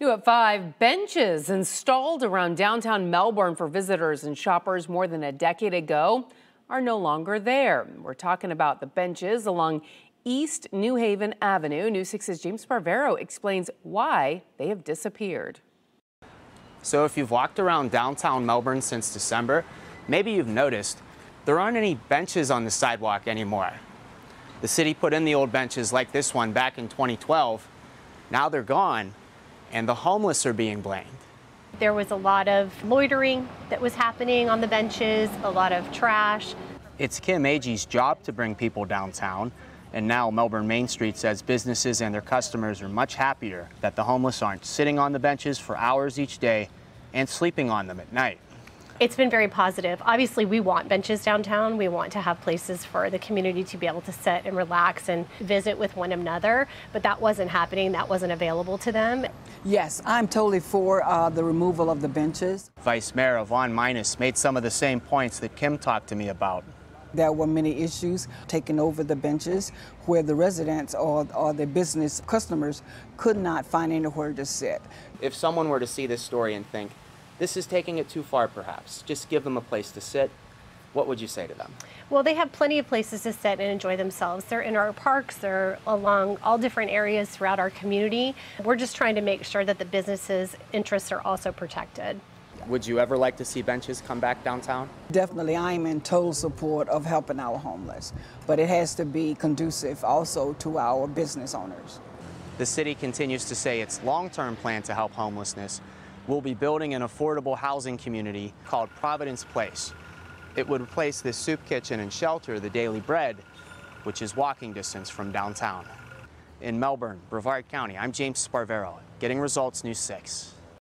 New at 5, benches installed around downtown Melbourne for visitors and shoppers more than a decade ago are no longer there. We're talking about the benches along East New Haven Avenue. News 6's James Sparvero explains why they have disappeared. So if you've walked around downtown Melbourne since December, maybe you've noticed there aren't any benches on the sidewalk anymore. The city put in the old benches like this one back in 2012. Now they're gone, and the homeless are being blamed. There was a lot of loitering that was happening on the benches, a lot of trash. It's Kim Agee's job to bring people downtown, and now Melbourne Main Street says businesses and their customers are much happier that the homeless aren't sitting on the benches for hours each day and sleeping on them at night. It's been very positive. Obviously, we want benches downtown. We want to have places for the community to be able to sit and relax and visit with one another, but that wasn't happening. That wasn't available to them. Yes, I'm totally for uh, the removal of the benches. Vice Mayor Yvonne Minus made some of the same points that Kim talked to me about. There were many issues taking over the benches where the residents or, or the business customers could not find anywhere to sit. If someone were to see this story and think, this is taking it too far, perhaps. Just give them a place to sit. What would you say to them? Well, they have plenty of places to sit and enjoy themselves. They're in our parks, they're along all different areas throughout our community. We're just trying to make sure that the businesses' interests are also protected. Would you ever like to see benches come back downtown? Definitely, I am in total support of helping our homeless, but it has to be conducive also to our business owners. The city continues to say its long-term plan to help homelessness we'll be building an affordable housing community called Providence Place. It would replace this soup kitchen and shelter, the Daily Bread, which is walking distance from downtown. In Melbourne, Brevard County, I'm James Sparvero, Getting Results News 6.